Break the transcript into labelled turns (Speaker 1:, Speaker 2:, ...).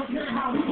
Speaker 1: don't care how